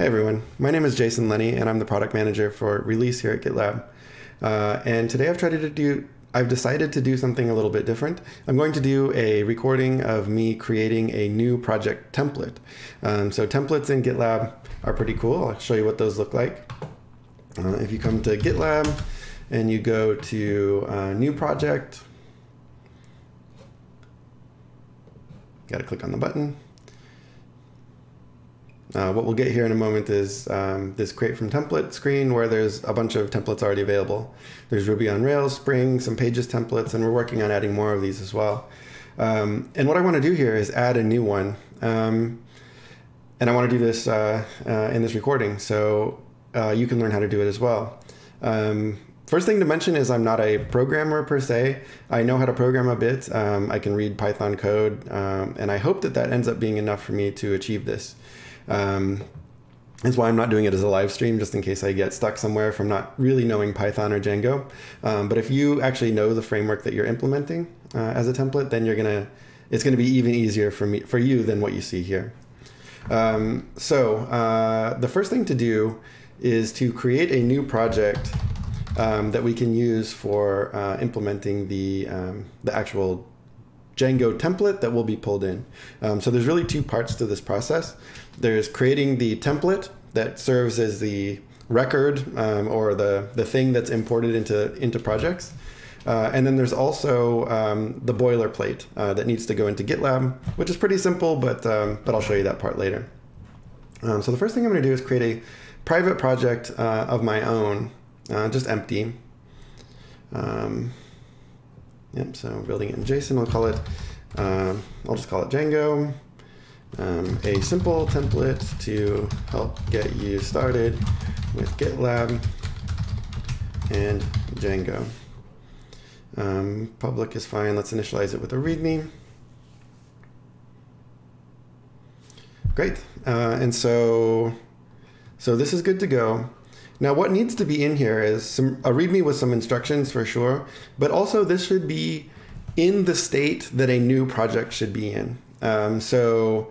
Hey everyone, my name is Jason Lenny and I'm the product manager for release here at GitLab. Uh, and today I've tried to do, I've decided to do something a little bit different. I'm going to do a recording of me creating a new project template. Um, so templates in GitLab are pretty cool. I'll show you what those look like. Uh, if you come to GitLab and you go to uh, new project, got to click on the button. Uh, what we'll get here in a moment is um, this create from template screen where there's a bunch of templates already available. There's Ruby on Rails, Spring, some Pages templates, and we're working on adding more of these as well. Um, and what I want to do here is add a new one. Um, and I want to do this uh, uh, in this recording, so uh, you can learn how to do it as well. Um, first thing to mention is I'm not a programmer per se. I know how to program a bit. Um, I can read Python code, um, and I hope that that ends up being enough for me to achieve this. Um, that's why I'm not doing it as a live stream, just in case I get stuck somewhere from not really knowing Python or Django. Um, but if you actually know the framework that you're implementing uh, as a template, then you're gonna, it's gonna be even easier for me, for you than what you see here. Um, so uh, the first thing to do is to create a new project um, that we can use for uh, implementing the, um, the actual Django template that will be pulled in. Um, so there's really two parts to this process. There's creating the template that serves as the record um, or the, the thing that's imported into, into projects. Uh, and then there's also um, the boilerplate uh, that needs to go into GitLab, which is pretty simple, but, um, but I'll show you that part later. Um, so the first thing I'm going to do is create a private project uh, of my own, uh, just empty. Um, Yep, so building it in JSON, we'll call it, um, I'll just call it Django. Um, a simple template to help get you started with GitLab and Django. Um, public is fine. Let's initialize it with a README. Great. Uh, and so, so this is good to go. Now, what needs to be in here is some, a README with some instructions for sure, but also this should be in the state that a new project should be in. Um, so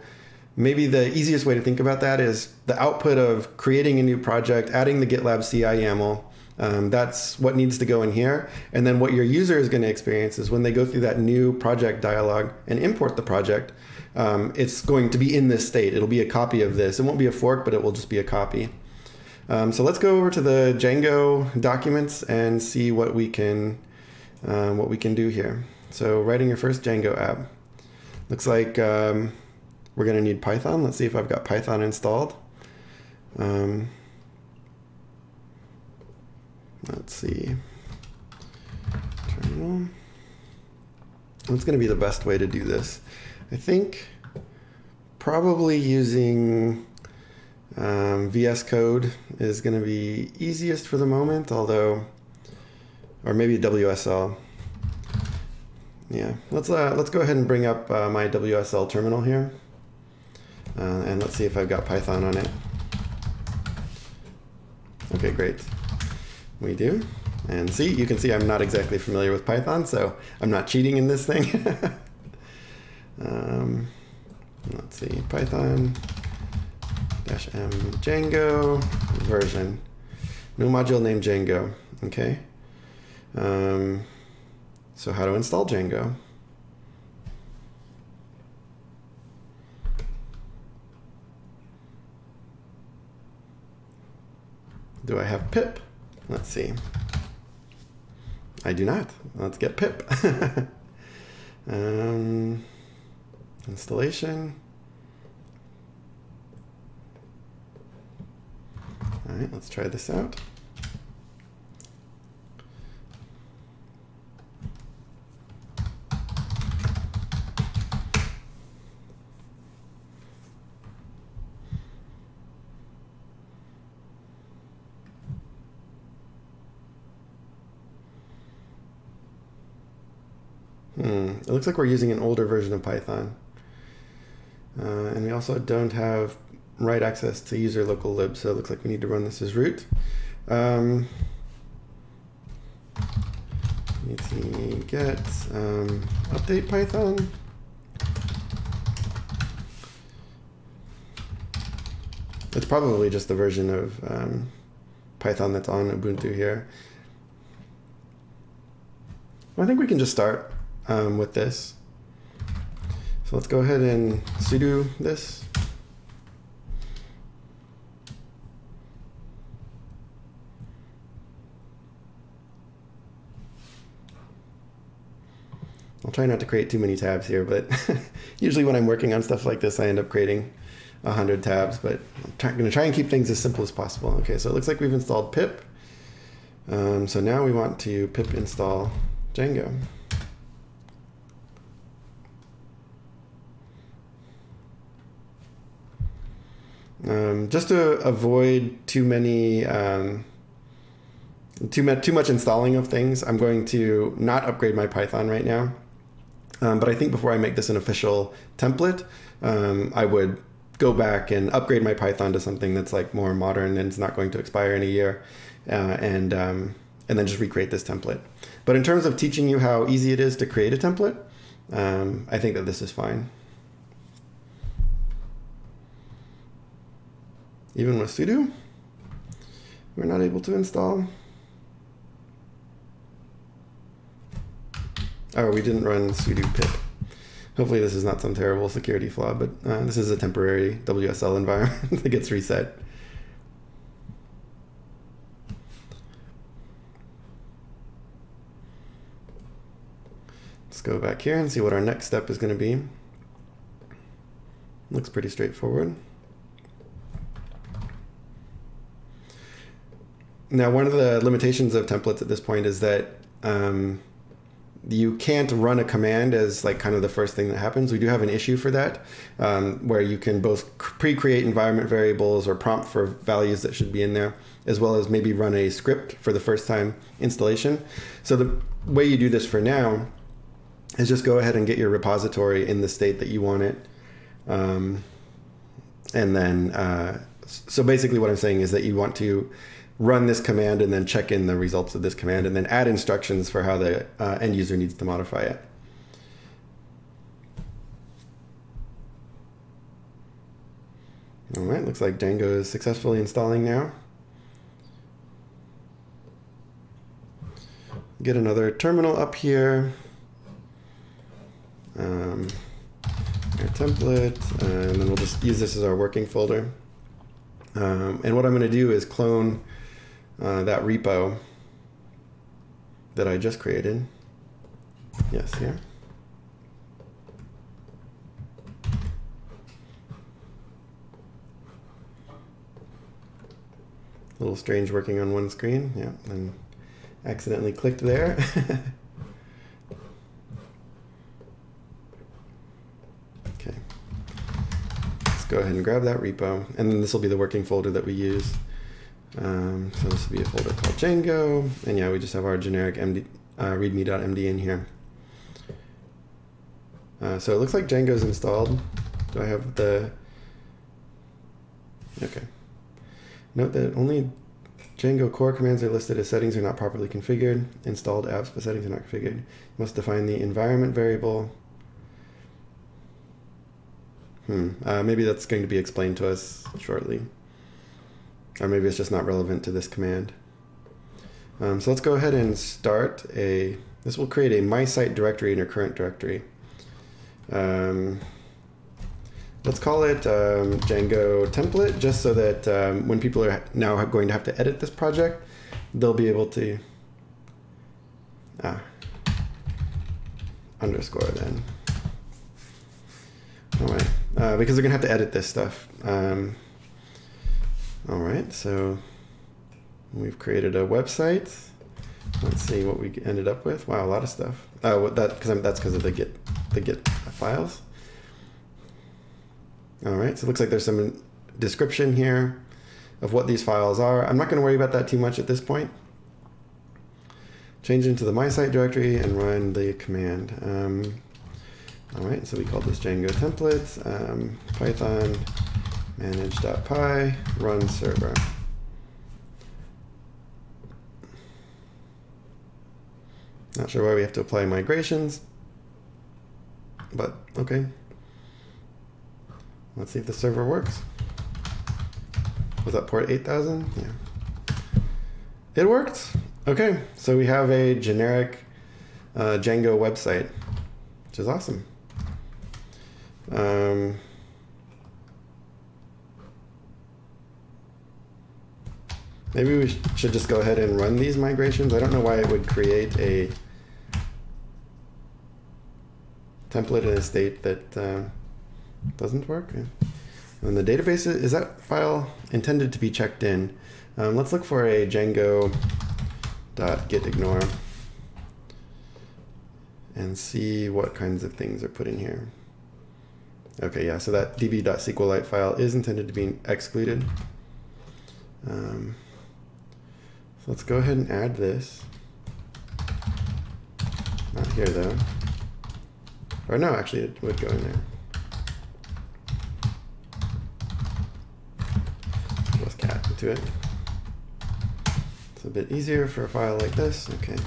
maybe the easiest way to think about that is the output of creating a new project, adding the GitLab CI YAML. Um, that's what needs to go in here. And then what your user is going to experience is when they go through that new project dialog and import the project, um, it's going to be in this state. It'll be a copy of this. It won't be a fork, but it will just be a copy. Um, so let's go over to the Django documents and see what we can um, what we can do here. So writing your first Django app. Looks like um, we're going to need Python. Let's see if I've got Python installed. Um, let's see. Terminal. What's going to be the best way to do this? I think probably using um, VS Code is going to be easiest for the moment, although, or maybe WSL. Yeah, let's uh, let's go ahead and bring up uh, my WSL terminal here, uh, and let's see if I've got Python on it. Okay, great. We do. And see, you can see I'm not exactly familiar with Python, so I'm not cheating in this thing. um, let's see, Python m Django version. New module named Django. Okay. Um, so how to install Django? Do I have pip? Let's see. I do not. Let's get pip. um, installation. All right, let's try this out. Hmm, it looks like we're using an older version of Python. Uh, and we also don't have write access to user local lib, so it looks like we need to run this as root. Um, need get um, update Python. It's probably just the version of um, Python that's on Ubuntu here. I think we can just start um, with this. So let's go ahead and sudo this. I'll try not to create too many tabs here, but usually when I'm working on stuff like this, I end up creating 100 tabs, but I'm going to try and keep things as simple as possible. Okay, so it looks like we've installed pip. Um, so now we want to pip install Django. Um, just to avoid too many um, too, too much installing of things, I'm going to not upgrade my Python right now. Um, but I think before I make this an official template, um, I would go back and upgrade my Python to something that's like more modern and it's not going to expire in a year, uh, and um, and then just recreate this template. But in terms of teaching you how easy it is to create a template, um, I think that this is fine. Even with sudo, we're not able to install. Oh, we didn't run sudo pip. Hopefully this is not some terrible security flaw, but uh, this is a temporary WSL environment that gets reset. Let's go back here and see what our next step is going to be. Looks pretty straightforward. Now, one of the limitations of templates at this point is that um, you can't run a command as like kind of the first thing that happens. We do have an issue for that, um, where you can both pre-create environment variables or prompt for values that should be in there, as well as maybe run a script for the first time installation. So the way you do this for now is just go ahead and get your repository in the state that you want it. Um, and then, uh, so basically what I'm saying is that you want to run this command and then check in the results of this command and then add instructions for how the uh, end user needs to modify it. All right, looks like Django is successfully installing now. Get another terminal up here. Um, our template, and then we'll just use this as our working folder. Um, and what I'm going to do is clone uh, that repo that I just created. Yes, here. A little strange working on one screen. Yeah, and accidentally clicked there. okay. Let's go ahead and grab that repo. And then this will be the working folder that we use. Um, so this will be a folder called Django. And yeah, we just have our generic MD, uh, readme.md in here. Uh, so it looks like Django's installed. Do I have the... Okay. Note that only Django core commands are listed as settings are not properly configured. Installed apps, but settings are not configured. You must define the environment variable. Hmm. Uh, maybe that's going to be explained to us shortly. Or maybe it's just not relevant to this command. Um, so let's go ahead and start a, this will create a my site directory in your current directory. Um, let's call it um, Django template, just so that um, when people are now going to have to edit this project, they'll be able to, ah, underscore then. All right, uh, because they're gonna have to edit this stuff. Um, all right, so we've created a website. Let's see what we ended up with. Wow, a lot of stuff. Oh, that because that's because of the git the git files. All right, so it looks like there's some description here of what these files are. I'm not going to worry about that too much at this point. Change into the my site directory and run the command. Um, all right, so we call this Django templates, um, Python manage.py, run server. Not sure why we have to apply migrations, but okay. Let's see if the server works. Was that port 8000? Yeah. It worked. Okay, so we have a generic uh, Django website, which is awesome. Um, maybe we should just go ahead and run these migrations. I don't know why it would create a template in a state that uh, doesn't work. And the database, is that file intended to be checked in? Um, let's look for a Django dot git and see what kinds of things are put in here. Okay, yeah, so that db.sqlite file is intended to be excluded. Um, let's go ahead and add this. Not here though. Or no, actually it would go in there. Plus cat into it. It's a bit easier for a file like this. Okay.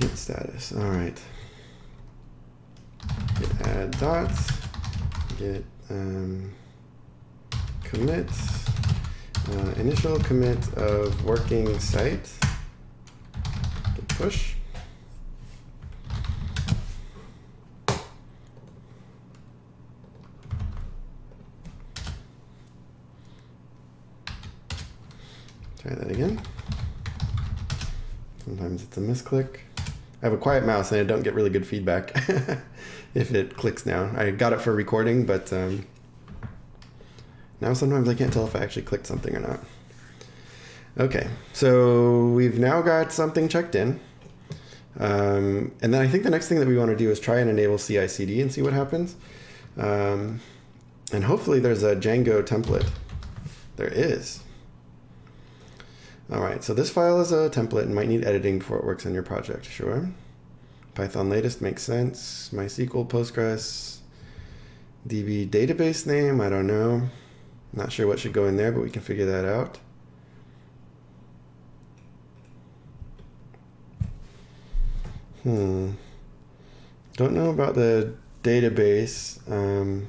Git status. All right. Git add dots. Git um, commit. Uh, initial commit of working site. Git push. Try that again. Sometimes it's a misclick. I have a quiet mouse and I don't get really good feedback if it clicks now. I got it for recording, but um, now sometimes I can't tell if I actually clicked something or not. Okay, so we've now got something checked in. Um, and then I think the next thing that we want to do is try and enable CI/CD and see what happens. Um, and hopefully there's a Django template. There is. All right, so this file is a template and might need editing before it works on your project, sure. Python latest makes sense. MySQL, Postgres, DB database name, I don't know. Not sure what should go in there, but we can figure that out. Hmm. Don't know about the database. Um,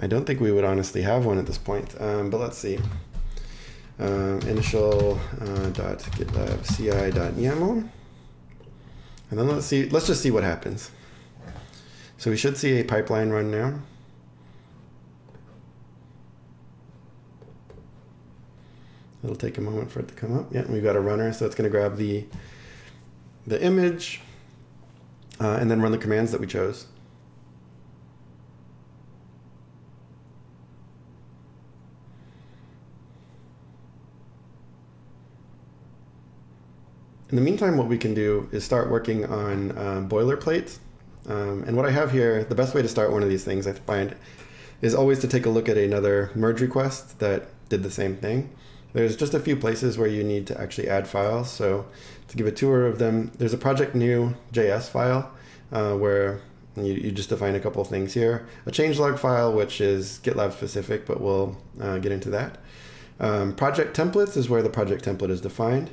I don't think we would honestly have one at this point, um, but let's see um, initial uh, dot gitlab ci dot yaml. And then let's see, let's just see what happens. So we should see a pipeline run now. It'll take a moment for it to come up. Yeah, we've got a runner, so it's going to grab the the image uh, and then run the commands that we chose. In the meantime, what we can do is start working on uh, boilerplates. Um, and what I have here, the best way to start one of these things, I find, is always to take a look at another merge request that did the same thing. There's just a few places where you need to actually add files. So to give a tour of them, there's a project new JS file uh, where you, you, just define a couple things here. A changelog file, which is GitLab specific, but we'll uh, get into that. Um, project templates is where the project template is defined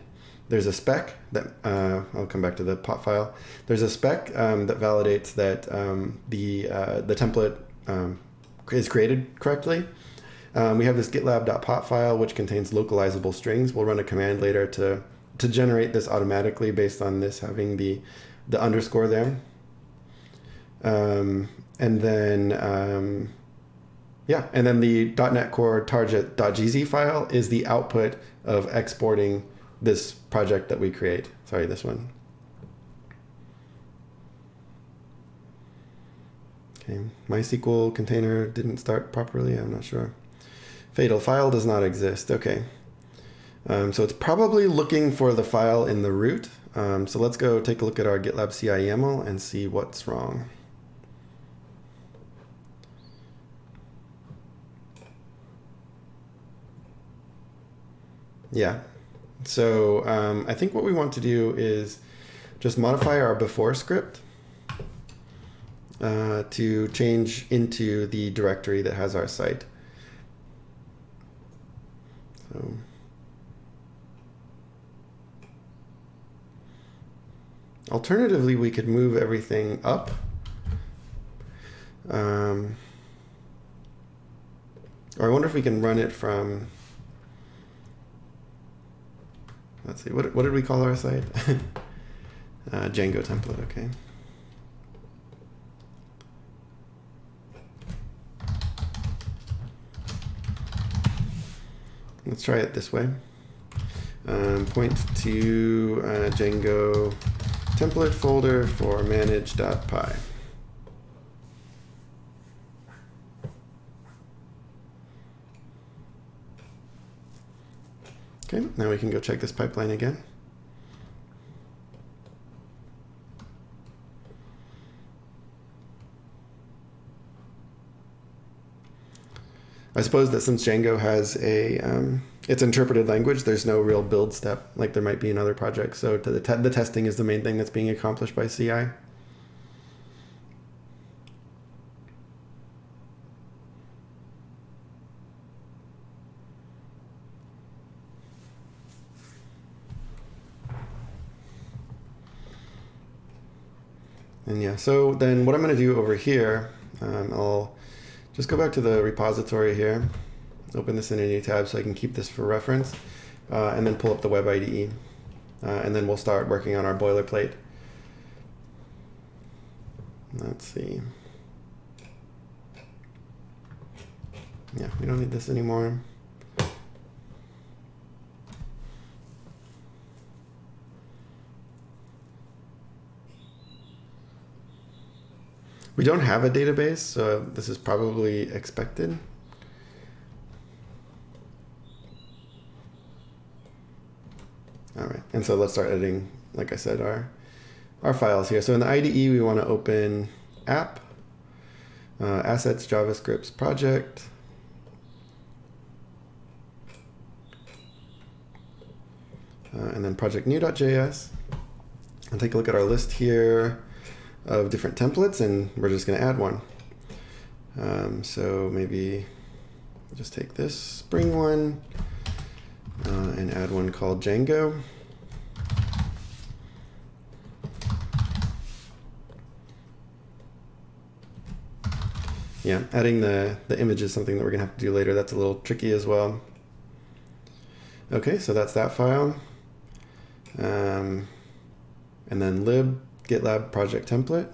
there's a spec that uh, I'll come back to the pot file. There's a spec um, that validates that um, the uh, the template um, is created correctly. Um, we have this gitlab.pot file which contains localizable strings. We'll run a command later to to generate this automatically based on this having the the underscore there. Um, and then um, yeah, and then the .NET Core tar.gz file is the output of exporting this project that we create. Sorry, this one. Okay, MySQL container didn't start properly. I'm not sure. Fatal file does not exist. Okay. Um, so it's probably looking for the file in the root. Um, so let's go take a look at our GitLab CI YAML and see what's wrong. Yeah, so um, I think what we want to do is just modify our before script uh, to change into the directory that has our site. So. Alternatively, we could move everything up. Um, or I wonder if we can run it from. Let's see. What what did we call our site? uh, Django template. Okay. Let's try it this way. Um, point to uh, Django template folder for manage.py. Okay, now we can go check this pipeline again. I suppose that since Django has a um, it's interpreted language, there's no real build step like there might be in other projects. So the, te the testing is the main thing that's being accomplished by CI. And yeah, so then what I'm going to do over here, um, I'll just go back to the repository here, open this in a new tab so I can keep this for reference, uh, and then pull up the web IDE. Uh, and then we'll start working on our boilerplate. Let's see. Yeah, we don't need this anymore. We don't have a database, so this is probably expected. All right, and so let's start editing, like I said, our, our files here. So in the IDE, we want to open app, uh, assets, JavaScripts project, uh, and then project new.js. And take a look at our list here of different templates and we're just going to add one. Um, so maybe just take this Spring one uh, and add one called Django. Yeah, adding the, the image is something that we're going to have to do later. That's a little tricky as well. Okay, so that's that file. Um, and then lib GitLab project template.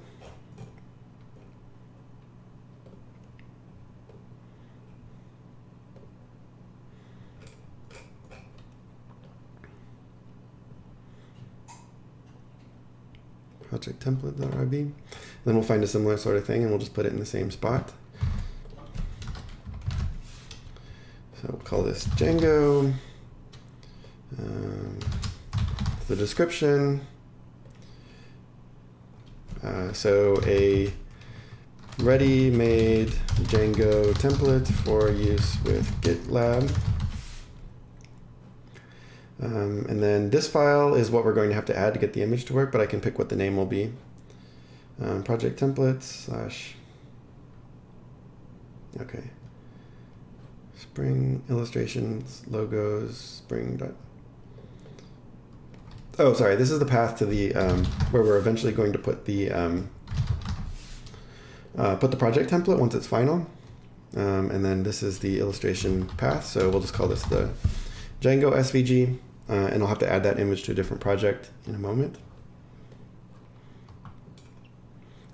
project template.rb. Then we'll find a similar sort of thing and we'll just put it in the same spot. So we'll call this Django. Um, the description. Uh, so a ready-made Django template for use with GitLab. Um, and then this file is what we're going to have to add to get the image to work, but I can pick what the name will be. Um, project templates slash, okay. Spring illustrations, logos, spring dot. Oh, sorry. This is the path to the um, where we're eventually going to put the um, uh, put the project template once it's final, um, and then this is the illustration path. So we'll just call this the Django SVG, uh, and I'll have to add that image to a different project in a moment.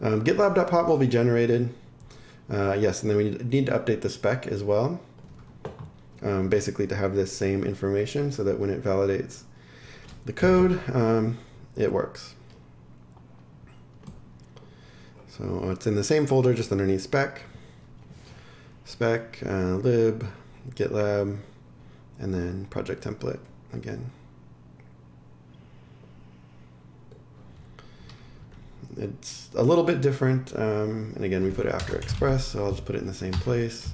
Um, GitLab.pot will be generated. Uh, yes, and then we need to update the spec as well. Um, basically to have this same information so that when it validates the code, um, it works. So it's in the same folder, just underneath spec, spec, uh, lib, GitLab, and then project template again. It's a little bit different, um, and again, we put it after Express, so I'll just put it in the same place.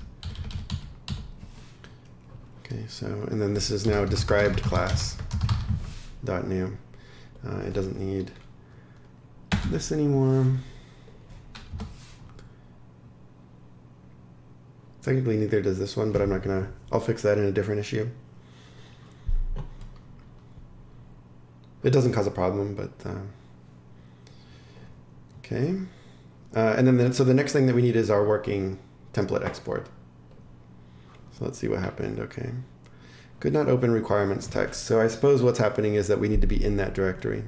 Okay, so, and then this is now described class dot new. Uh, it doesn't need this anymore. Technically, neither does this one, but I'm not gonna, I'll fix that in a different issue. It doesn't cause a problem, but, uh, okay. Uh, and then, the, so the next thing that we need is our working template export. Let's see what happened. Okay. Could not open requirements text. So I suppose what's happening is that we need to be in that directory.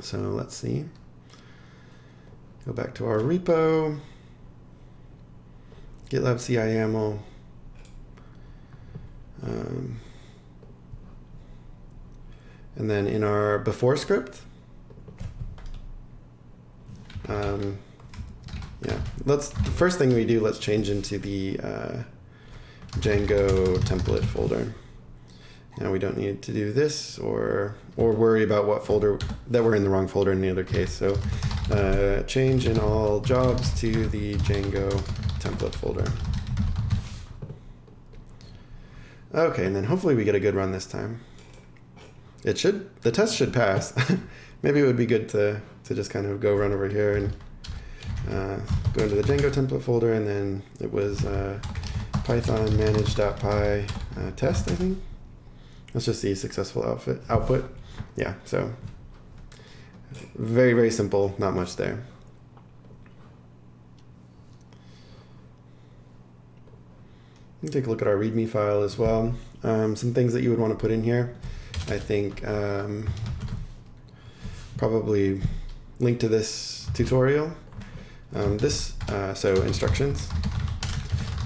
So let's see. Go back to our repo. GitLab CI YAML. Um, and then in our before script, um, yeah, let's, the first thing we do, let's change into the uh, Django template folder. Now we don't need to do this or or worry about what folder that we're in the wrong folder in the other case. So uh, change in all jobs to the Django template folder. Okay, and then hopefully we get a good run this time. It should, the test should pass. Maybe it would be good to, to just kind of go run over here and uh, go into the Django template folder and then it was uh, python manage.py uh, test, I think. Let's just see successful outfit output. Yeah, so very, very simple, not much there. Take a look at our README file as well. Um, some things that you would want to put in here. I think um, probably link to this tutorial. Um, this, uh, so instructions.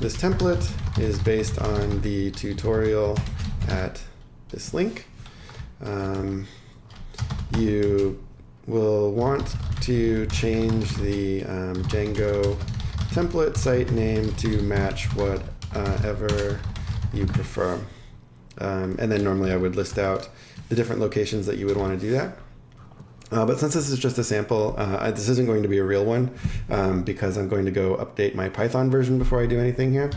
This template is based on the tutorial at this link. Um, you will want to change the um, Django template site name to match whatever you prefer. Um, and then normally I would list out the different locations that you would want to do that. Uh, but since this is just a sample, uh, this isn't going to be a real one um, because I'm going to go update my Python version before I do anything here.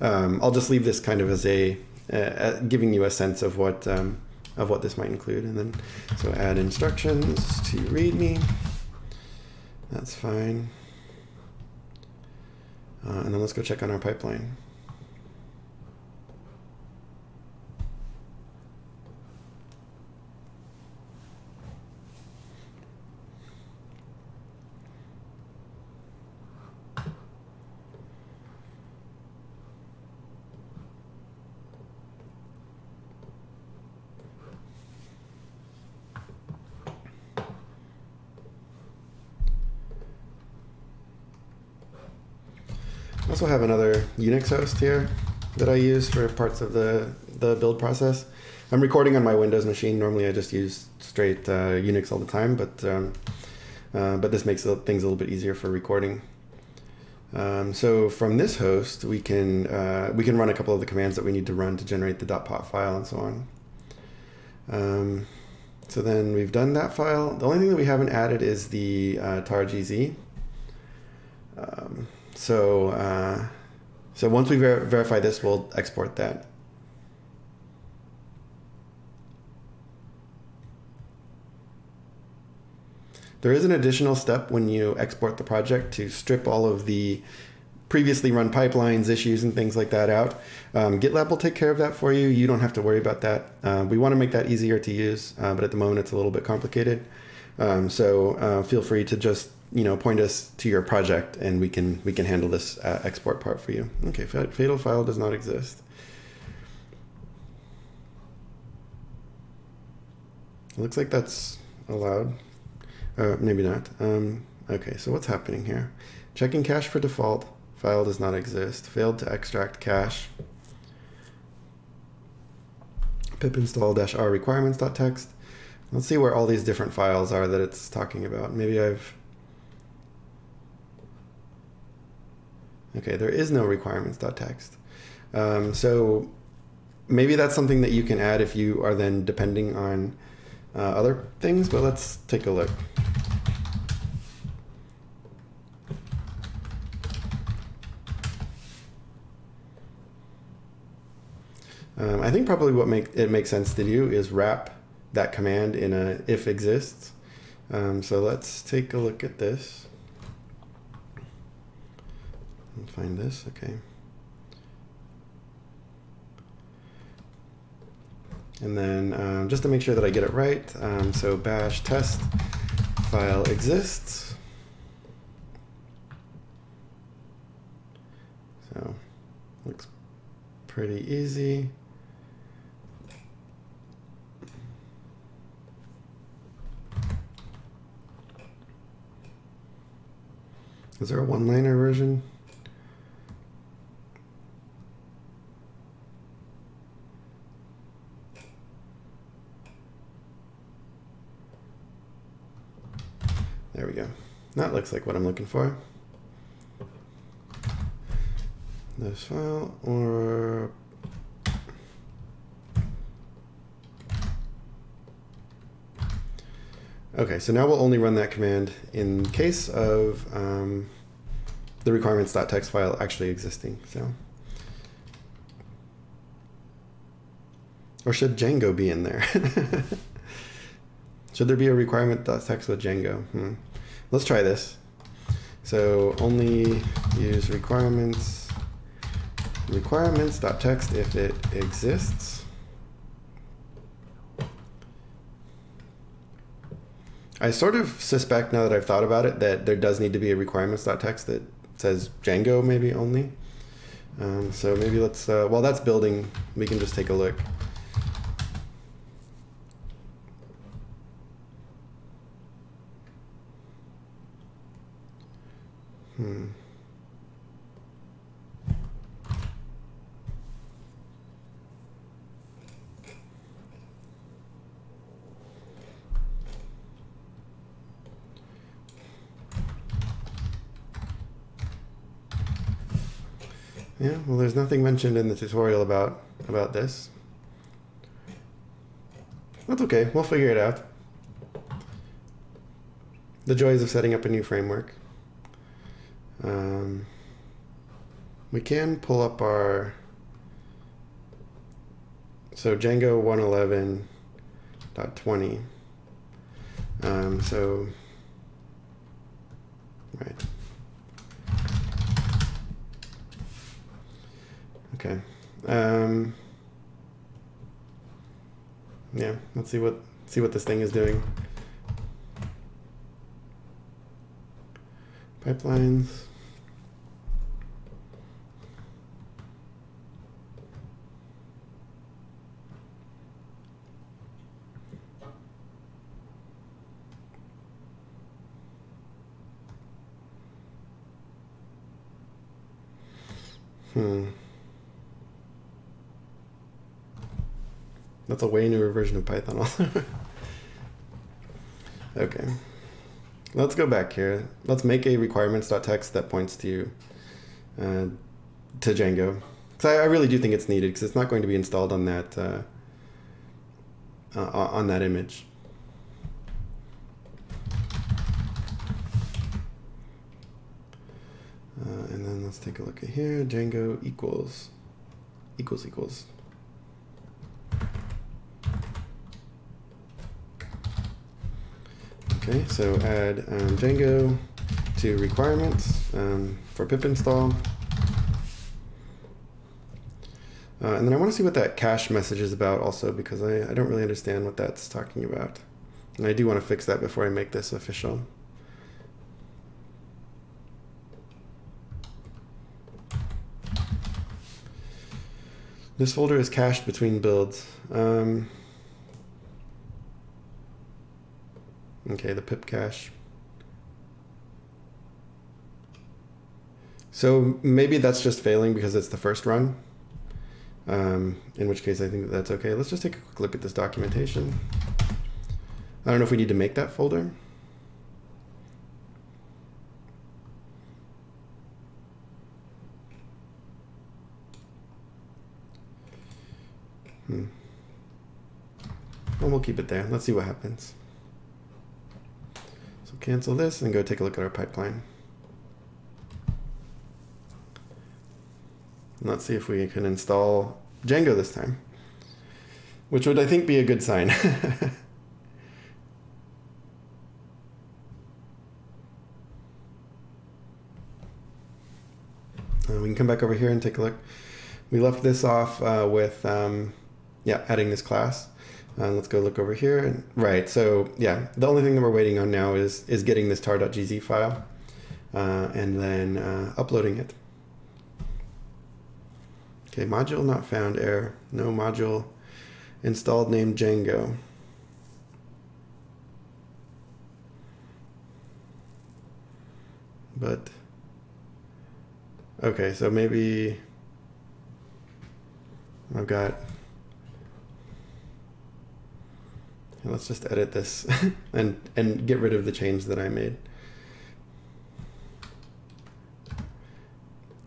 Um, I'll just leave this kind of as a, uh, giving you a sense of what um, of what this might include. And then, so add instructions to README. That's fine. Uh, and then let's go check on our pipeline. Also have another Unix host here that I use for parts of the, the build process. I'm recording on my Windows machine. Normally I just use straight uh, Unix all the time, but um, uh, but this makes things a little bit easier for recording. Um, so from this host, we can uh, we can run a couple of the commands that we need to run to generate the .pot file and so on. Um, so then we've done that file. The only thing that we haven't added is the uh, targz. Um, so, uh, so once we ver verify this, we'll export that. There is an additional step when you export the project to strip all of the previously run pipelines, issues, and things like that out. Um, GitLab will take care of that for you. You don't have to worry about that. Uh, we want to make that easier to use, uh, but at the moment it's a little bit complicated. Um, so uh, feel free to just you know, point us to your project and we can we can handle this uh, export part for you. Okay, fatal file does not exist. It looks like that's allowed. Uh, maybe not. Um, okay, so what's happening here? Checking cache for default. File does not exist. Failed to extract cache. pip install -r requirements.txt. Let's see where all these different files are that it's talking about. Maybe I've Okay, there is no requirements.txt. Um, so maybe that's something that you can add if you are then depending on uh, other things, but let's take a look. Um, I think probably what make it makes sense to do is wrap that command in a if exists. Um, so let's take a look at this find this, okay. And then um, just to make sure that I get it right, um, so bash test file exists. So looks pretty easy. Is there a one-liner version? There we go. That looks like what I'm looking for. This file or Okay, so now we'll only run that command in case of um, the requirements.txt file actually existing. So, Or should Django be in there? should there be a requirement.txt with Django? Hmm. Let's try this. So only use requirements requirements.txt if it exists. I sort of suspect now that I've thought about it that there does need to be a requirements.txt that says Django maybe only. Um, so maybe let's, uh, while that's building, we can just take a look. Hmm. Yeah, well, there's nothing mentioned in the tutorial about about this. That's okay. We'll figure it out. The joys of setting up a new framework. Um, we can pull up our so Django 111.20. Um, so right. Okay. Um, yeah, let's see what see what this thing is doing. Pipelines. Hmm. That's a way newer version of Python okay. Let's go back here. Let's make a requirements.txt that points to uh, to Django. Because I, I, really do think it's needed because it's not going to be installed on that uh, uh, on that image. Uh, and let's take a look at here. Django equals equals equals Okay, so add um, Django to requirements um, for pip install. Uh, and then I want to see what that cache message is about also because I, I don't really understand what that's talking about. And I do want to fix that before I make this official. This folder is cached between builds. Um, Okay, the pip cache. So maybe that's just failing because it's the first run. Um, in which case I think that that's okay. Let's just take a quick look at this documentation. I don't know if we need to make that folder. Well, we'll keep it there. Let's see what happens So cancel this and go take a look at our pipeline. let's see if we can install Django this time, which would, I think, be a good sign. uh, we can come back over here and take a look. We left this off uh, with, um, yeah, adding this class. Uh, let's go look over here. And, right, so yeah, the only thing that we're waiting on now is, is getting this tar.gz file uh, and then uh, uploading it. Okay, module not found error. No module installed named Django. But, okay, so maybe I've got, let's just edit this and, and get rid of the change that I made.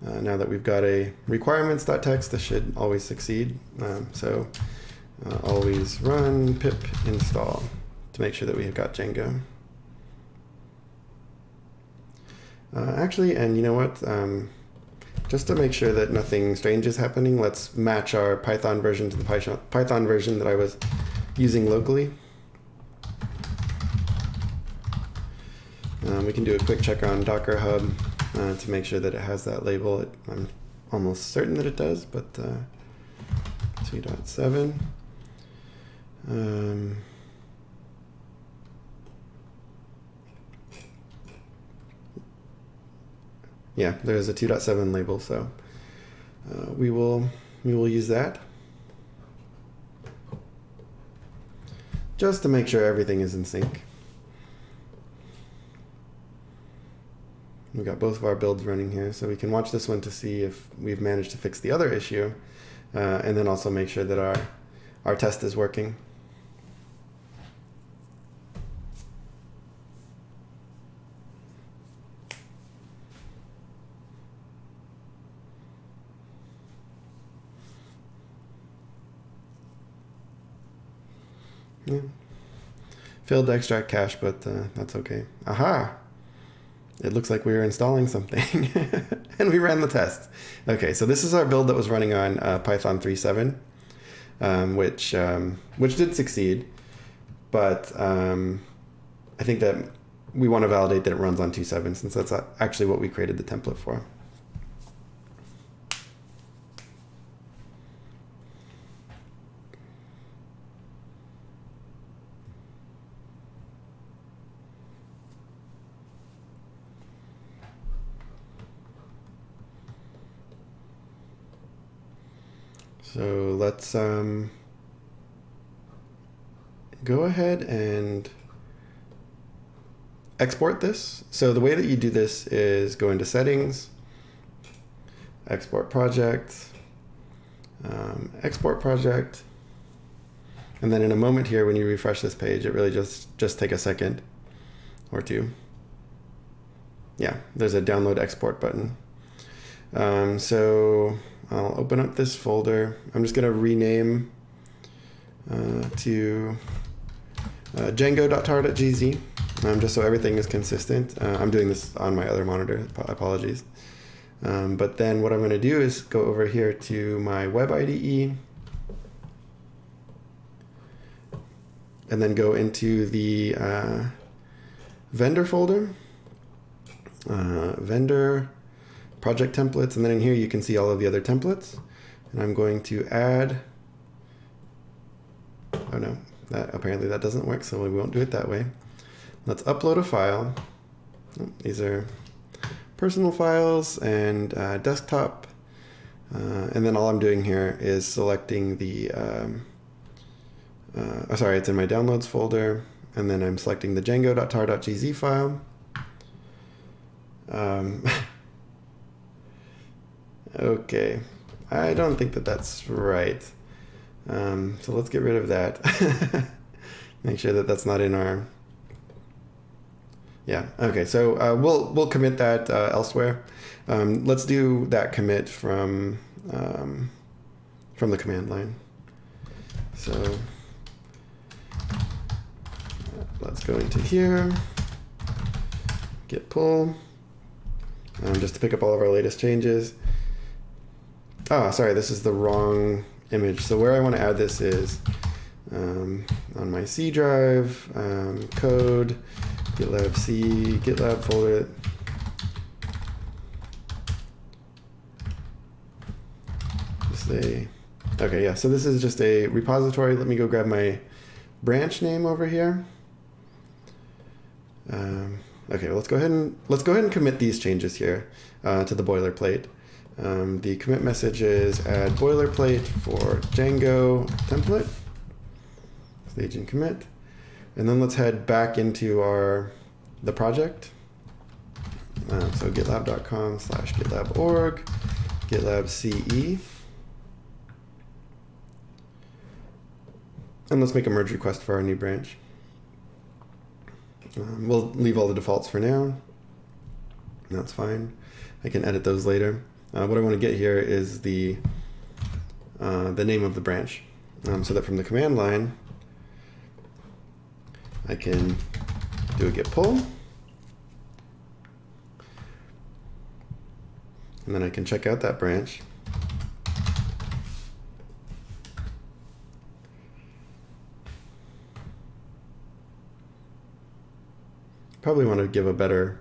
Uh, now that we've got a requirements.txt, this should always succeed. Um, so uh, always run pip install to make sure that we have got Django. Uh, actually, and you know what? Um, just to make sure that nothing strange is happening, let's match our Python version to the Python version that I was using locally. Um, we can do a quick check on Docker Hub uh, to make sure that it has that label. It, I'm almost certain that it does, but uh, 2.7. Um, yeah, there's a 2.7 label, so uh, we will we will use that just to make sure everything is in sync. We've got both of our builds running here, so we can watch this one to see if we've managed to fix the other issue, uh, and then also make sure that our, our test is working. Yeah. Failed to extract cache, but uh, that's okay. Aha! It looks like we were installing something and we ran the test. Okay, so this is our build that was running on uh, Python 3.7, um, which, um, which did succeed, but um, I think that we want to validate that it runs on 2.7 since that's actually what we created the template for. So let's um, go ahead and export this. So the way that you do this is go into settings, export project, um, export project, and then in a moment here when you refresh this page, it really just, just take a second or two. Yeah, there's a download export button. Um, so I'll open up this folder. I'm just going to rename uh, to uh, django.tar.gz, um, just so everything is consistent. Uh, I'm doing this on my other monitor, apologies. Um, but then what I'm going to do is go over here to my web IDE and then go into the uh, vendor folder, uh, vendor project templates, and then in here you can see all of the other templates. And I'm going to add, oh no, that apparently that doesn't work, so we won't do it that way. Let's upload a file. Oh, these are personal files and uh, desktop. Uh, and then all I'm doing here is selecting the, um, uh, oh, sorry, it's in my downloads folder. And then I'm selecting the django.tar.gz file. Um, Okay, I don't think that that's right. Um, so let's get rid of that. Make sure that that's not in our. Yeah. Okay. So uh, we'll we'll commit that uh, elsewhere. Um, let's do that commit from um, from the command line. So let's go into here, git pull, um, just to pick up all of our latest changes. Oh, sorry, this is the wrong image. So where I want to add this is um, on my C drive, um, code, GitLab C, GitLab folder. Just a, okay, yeah, so this is just a repository. Let me go grab my branch name over here. Um, okay, let's go ahead and let's go ahead and commit these changes here uh, to the boilerplate. Um, the commit message is add boilerplate for Django template. stage and commit. And then let's head back into our the project. Um, so gitlab.com slash gitlab.org, gitlab CE. And let's make a merge request for our new branch. Um, we'll leave all the defaults for now. That's fine. I can edit those later. Uh, what I want to get here is the uh, the name of the branch, um, so that from the command line, I can do a git pull, and then I can check out that branch. Probably want to give a better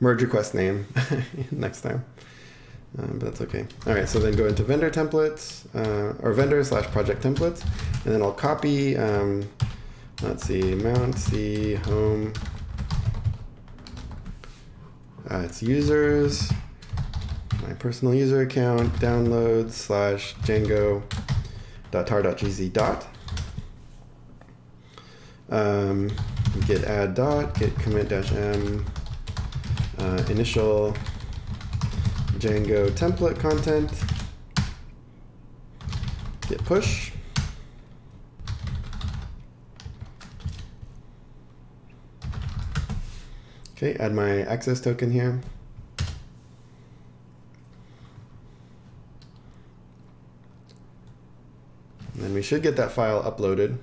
merge request name next time. Um, but that's okay. All right, so then go into vendor templates uh, or vendor slash project templates, and then I'll copy. Um, let's see, mount c home. Uh, it's users, my personal user account, downloads slash Django dot tar dot gz dot. Um, git add dot git commit dash m uh, initial Django template content. Git push. Okay add my access token here. And then we should get that file uploaded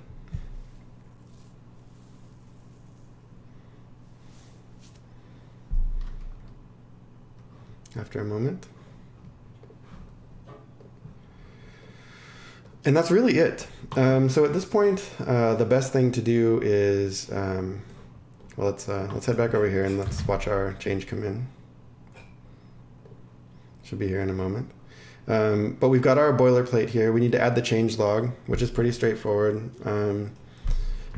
after a moment. And that's really it. Um, so at this point, uh, the best thing to do is, um, well, let's uh, let's head back over here and let's watch our change come in. Should be here in a moment. Um, but we've got our boilerplate here. We need to add the change log, which is pretty straightforward. Um,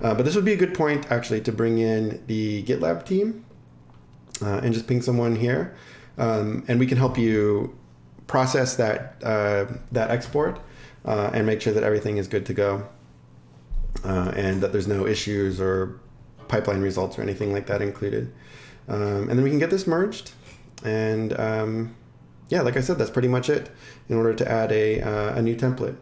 uh, but this would be a good point actually to bring in the GitLab team uh, and just ping someone here um, and we can help you process that uh, that export uh, and make sure that everything is good to go, uh, and that there's no issues or pipeline results or anything like that included. Um, and then we can get this merged, and um, yeah, like I said, that's pretty much it in order to add a uh, a new template.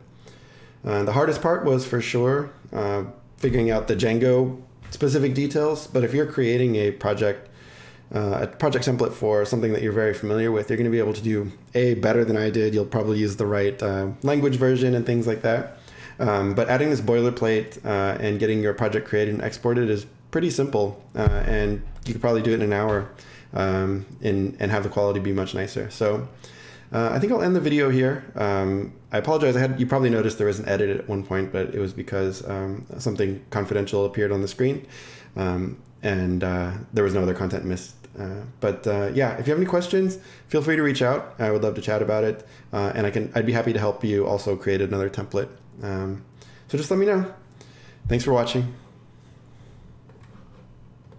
Uh, the hardest part was for sure uh, figuring out the Django specific details. But if you're creating a project uh, a project template for something that you're very familiar with, you're going to be able to do a better than I did. You'll probably use the right uh, language version and things like that. Um, but adding this boilerplate uh, and getting your project created and exported is pretty simple, uh, and you could probably do it in an hour um, and, and have the quality be much nicer. So uh, I think I'll end the video here. Um, I apologize. I had you probably noticed there was an edit at one point, but it was because um, something confidential appeared on the screen, um, and uh, there was no other content missed uh, but uh, yeah, if you have any questions, feel free to reach out. I would love to chat about it, uh, and I can. I'd be happy to help you also create another template. Um, so just let me know. Thanks for watching.